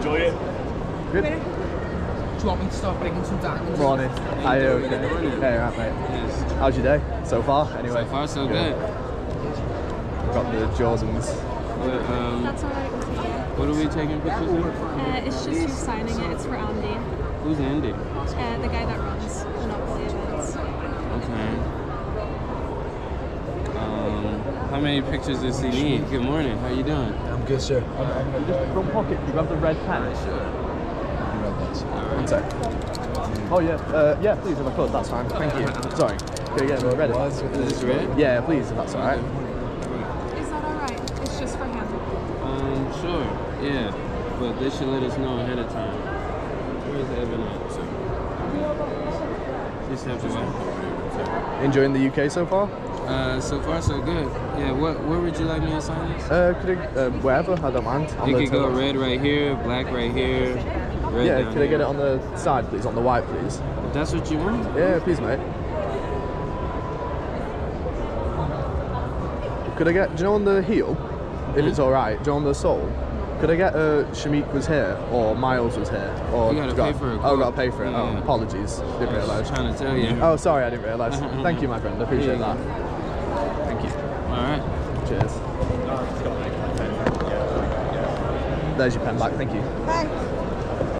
Enjoy it. Good. Do you want me to start bringing some diamonds? Morning. How are you? Okay. Yeah, you're right, mate. Yes. How's your day so far? Anyway. So far, so good. Got the Jordans. What, um, That's alright with me. what are we taking pictures of? Uh, it's just you signing it. It's for Andy, Who's Andy? uh, the guy that runs Monopoly events. Okay. Um, how many pictures does he need? Good morning. How you doing? I'm good, sir. Just front pocket. You grab the red pen. One sec. Oh yeah. Uh, yeah, please, if I could. That's fine. Thank you. Sorry. Can I get it ready? Is this red? Yeah, please, if that's alright. Is that alright? It's just for him. Um, sure. Yeah. But they should let us know ahead of time. Where's Evan at? Just have to wait. Enjoying the UK so far? Uh, so far so good. Yeah. What? Where would you like me to sign this? Uh, could I, uh, wherever, I don't mind. You could go red right here, black right here. Red Yeah, could I get it on the side, please? On the white, please. If that's what you want. Yeah, please, mate. Could I get, do you know on the heel, if it's alright, do you know on the sole, could I get uh, Shameik was here or Miles was here? Or You gotta got- pay for it. Oh, gotta pay for it. Oh, apologies. Didn't I was realise. trying to tell you. Oh, sorry, I didn't realise. Thank you, my friend. I appreciate Yeah. that. Thank you. All right. Cheers. There's your pen back. Thank you. Thanks.